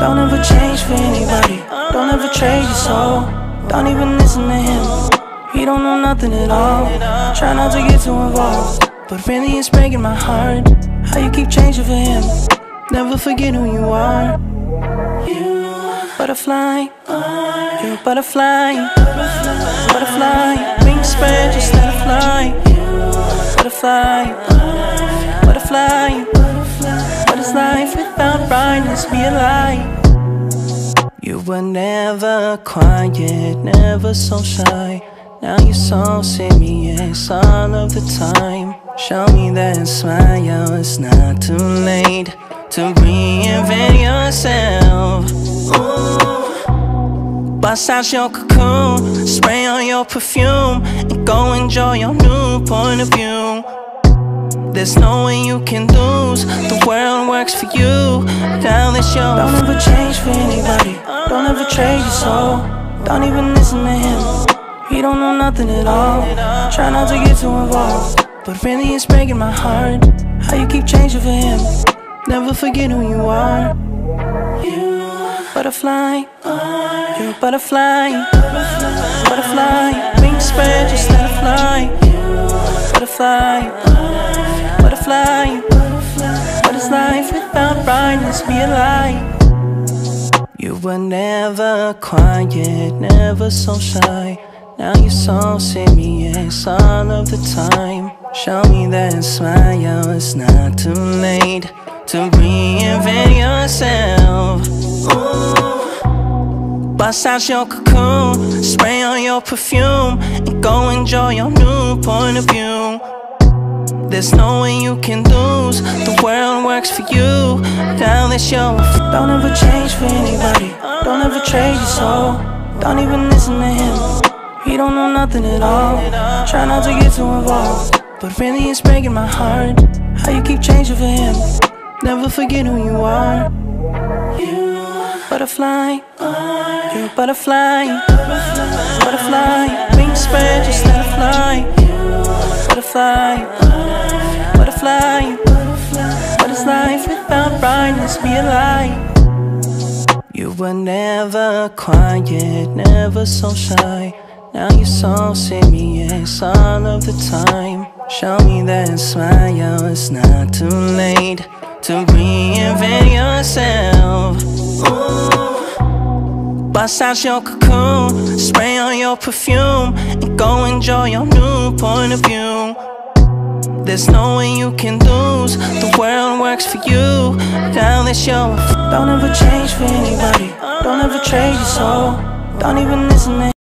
Don't ever change for anybody. Don't ever trade your soul. Don't even listen to him. He don't know nothing at all. Try not to get too involved. But really, it's breaking my heart. How you keep changing for him. Never forget who you are. You butterfly. You're a butterfly. Butterfly. Wings spread, just let it fly. Butterfly. Without brightness? Be a light. You were never quiet, never so shy. Now you're so serious all of the time. Show me that smile, it's not too late to reinvent yourself. Bust out your cocoon, spray on your perfume, and go enjoy your new point of view. There's no way you can lose. The world works for you. Now that you're don't ever change for anybody. Don't ever trade your soul. Don't even listen to him. He don't know nothing at all. Try not to get too involved. But really, it's breaking my heart. How you keep changing for him. Never forget who you are. Butterfly. You're a butterfly. Butterfly. Wings spread, just let it fly. Butterfly. Butterfly. What is life without brightness? Be a light. You were never quiet, never so shy. Now you're so serious all of the time. Show me that smile, it's not too late to reinvent yourself. Ooh. Bust out your cocoon, spray on your perfume, and go enjoy your new point of view. There's no way you can lose. The world works for you. Now that you're don't ever change for anybody. Don't ever trade your soul. Don't even listen to him. He don't know nothing at all. Try not to get too involved. But really, it's breaking my heart. How you keep changing for him. Never forget who you are. You butterfly. You're a butterfly. Butterfly. Wings spread, just let it fly. Butterfly. Butterfly. What is life without brightness? Be a light. You were never quiet, never so shy. Now you're so serious all of the time. Show me that smile, it's not too late to reinvent yourself. Ooh. Bust out your cocoon, spray on your perfume, and go enjoy your new point of view. There's no way you can lose. The world works for you. Now that you're don't ever change for anybody. Don't ever trade your soul. Don't even listen